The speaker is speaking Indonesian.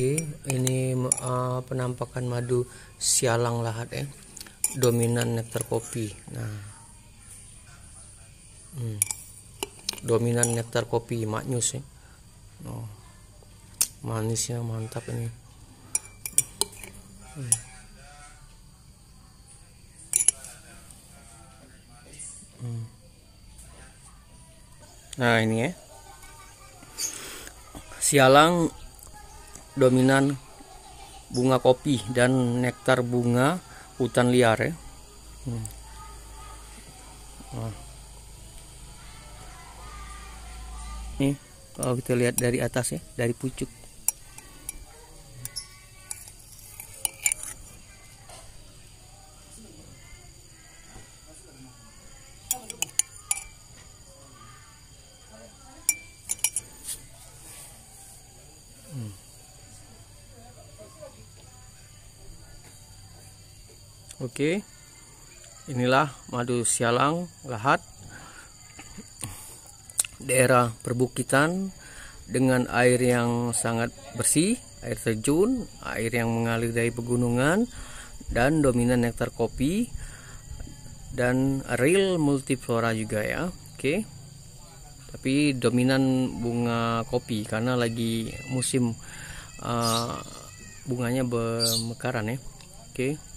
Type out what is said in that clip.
Oke, ini uh, penampakan madu sialang lahat ya. Dominan nektar kopi. Nah. Hmm. Dominan nektar kopi maknyus ya. Oh. Manisnya mantap ini. Hmm. Hmm. Nah, ini ya. Sialang dominan bunga kopi dan nektar bunga hutan liar ya. Hmm. Nah. Nih, kalau kita lihat dari atas ya, dari pucuk. Oke. Inilah madu sialang lahat. Daerah perbukitan dengan air yang sangat bersih, air terjun, air yang mengalir dari pegunungan dan dominan nektar kopi dan real multiflora juga ya. Oke. Tapi dominan bunga kopi karena lagi musim uh, bunganya bermekaran ya. Oke.